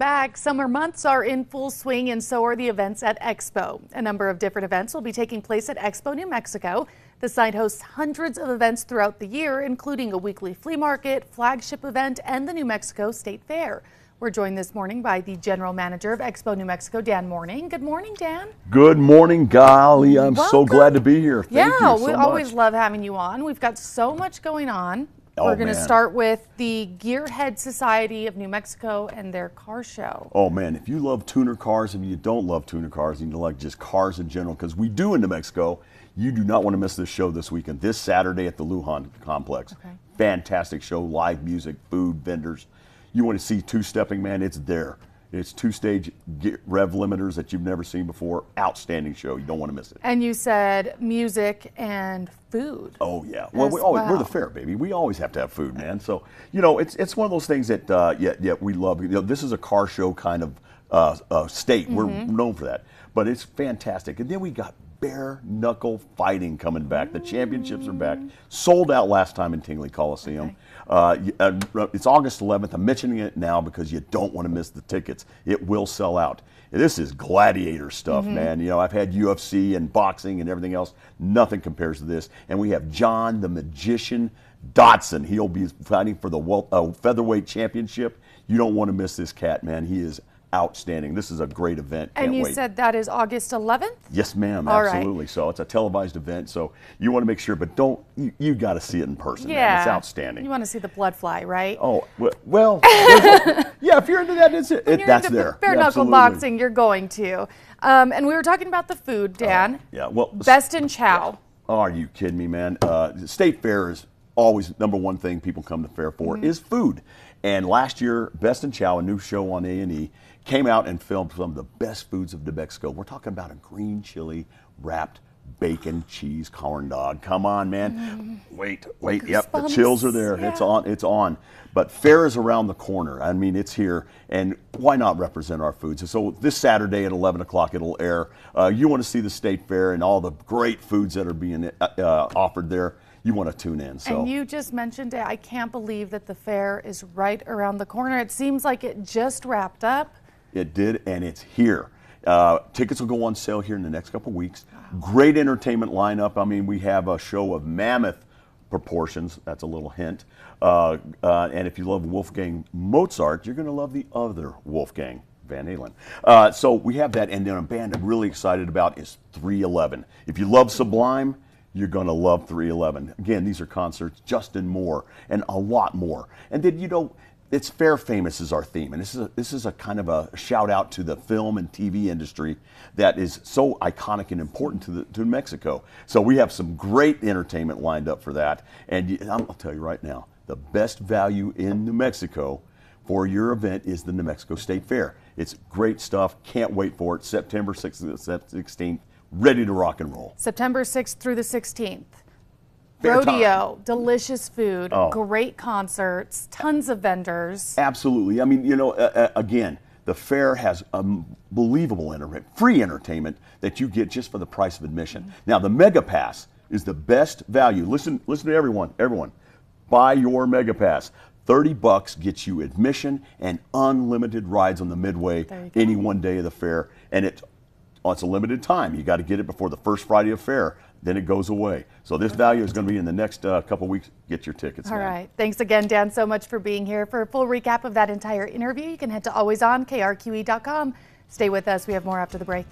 Back, summer months are in full swing and so are the events at Expo. A number of different events will be taking place at Expo New Mexico. The site hosts hundreds of events throughout the year, including a weekly flea market, flagship event, and the New Mexico State Fair. We're joined this morning by the general manager of Expo New Mexico, Dan Mourning. Good morning, Dan. Good morning, Golly. I'm Welcome. so glad to be here. Thank yeah, so we always love having you on. We've got so much going on. Oh, We're going to start with the Gearhead Society of New Mexico and their car show. Oh man, if you love tuner cars and you don't love tuner cars and you like just cars in general, because we do in New Mexico, you do not want to miss this show this weekend, this Saturday at the Lujan Complex. Okay. Fantastic show, live music, food, vendors. You want to see two stepping, man, it's there. It's two stage rev limiters that you've never seen before. Outstanding show. You don't want to miss it. And you said music and food. Oh yeah. Well, we always, well. we're the fair baby. We always have to have food, man. So you know, it's it's one of those things that uh, yeah yeah we love. You know, this is a car show kind of uh, uh, state. Mm-hmm. We're known for that, but it's fantastic. And then we got bare knuckle fighting coming back. The championships are back. Sold out last time in Tingley Coliseum. Okay. Uh, uh, it's August 11th. I'm mentioning it now because you don't want to miss the tickets. It will sell out. This is gladiator stuff, mm-hmm. man. You know, I've had UFC and boxing and everything else. Nothing compares to this. And we have John the Magician Dodson. He'll be fighting for the uh, featherweight championship. You don't want to miss this cat, man. He is outstanding. This is a great event. Can't and you wait. said that is August 11th? Yes, ma'am. Absolutely. Right. So it's a televised event. So you want to make sure, but don't you, you got to see it in person. Yeah, man. it's outstanding. You want to see the blood fly, right? Oh well, yeah. If you're into that, it's it, that's there. Bare knuckle boxing, you're going to. Um, and we were talking about the food, oh, Dan. Uh, yeah. Well, best in chow. Yeah. Oh, are you kidding me, man? Uh, state fair is always number one thing people come to fair for mm-hmm. is food. And last year, Best in Chow, a new show on A and E, came out and filmed some of the best foods of New Mexico. We're talking about a green chili wrapped bacon cheese corn dog. Come on, man. Mm. Wait, wait. Yep, the chills are there. Yeah. It's on. It's on. But fair is around the corner. I mean, it's here, and why not represent our foods? So this Saturday at 11 o'clock, it'll air. Uh, you want to see the state fair and all the great foods that are being uh, uh offered there you want to tune in. So. And you just mentioned it. I can't believe that the fair is right around the corner. It seems like it just wrapped up. It did, and it's here. Uh, tickets will go on sale here in the next couple weeks. Great entertainment lineup. I mean, we have a show of mammoth proportions. That's a little hint. Uh, uh, and if you love Wolfgang Mozart, you're going to love the other Wolfgang. Van Halen. Uh, so we have that, and then a band I'm really excited about is 311. If you love Sublime, you're going to love 311. Again, these are concerts, Justin Moore, and a lot more. And then, you know, it's fair famous is our theme, and this is a, this is a kind of a shout out to the film and TV industry that is so iconic and important to the, to New Mexico. So we have some great entertainment lined up for that, and I'll tell you right now, the best value in New Mexico for your event is the New Mexico State Fair. It's great stuff. Can't wait for it. September 16th ready to rock and roll. September 6th through the 16th. Fair Rodeo, time. delicious food, oh. great concerts, tons of vendors. Absolutely. I mean, you know, uh, uh, again, the fair has unbelievable enter- free entertainment that you get just for the price of admission. Mm-hmm. Now, the Mega Pass is the best value. Listen, listen to everyone, everyone. Buy your Mega Pass. 30 bucks gets you admission and unlimited rides on the Midway any one day of the fair. And it oh, it's a limited time. You got to get it before the first Friday of fair. Then it goes away. So this value is going to be in the next uh, couple weeks. Get your tickets. All right. Thanks again, Dan, so much for being here. For a full recap of that entire interview, you can head to alwaysonkRQE.com. Stay with us. We have more after the break.